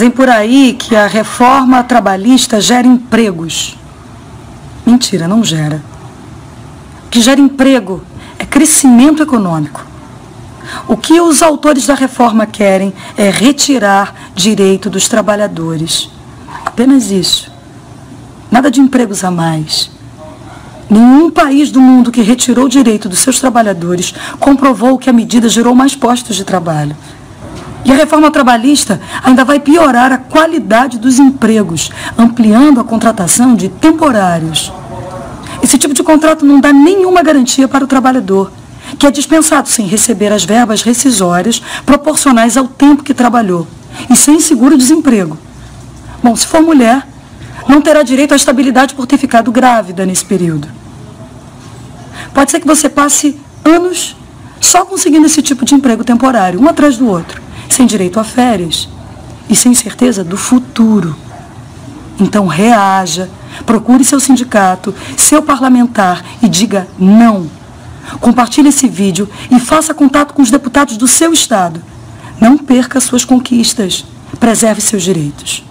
Dizem por aí que a reforma trabalhista gera empregos. Mentira, não gera. O que gera emprego é crescimento econômico. O que os autores da reforma querem é retirar direito dos trabalhadores. Apenas isso. Nada de empregos a mais. Nenhum país do mundo que retirou o direito dos seus trabalhadores comprovou que a medida gerou mais postos de trabalho. E a reforma trabalhista ainda vai piorar a qualidade dos empregos, ampliando a contratação de temporários. Esse tipo de contrato não dá nenhuma garantia para o trabalhador, que é dispensado sem receber as verbas rescisórias proporcionais ao tempo que trabalhou e sem seguro-desemprego. Bom, se for mulher, não terá direito à estabilidade por ter ficado grávida nesse período. Pode ser que você passe anos só conseguindo esse tipo de emprego temporário, um atrás do outro, sem direito a férias e sem certeza do futuro. Então reaja, procure seu sindicato, seu parlamentar e diga não. Compartilhe esse vídeo e faça contato com os deputados do seu estado. Não perca suas conquistas. Preserve seus direitos.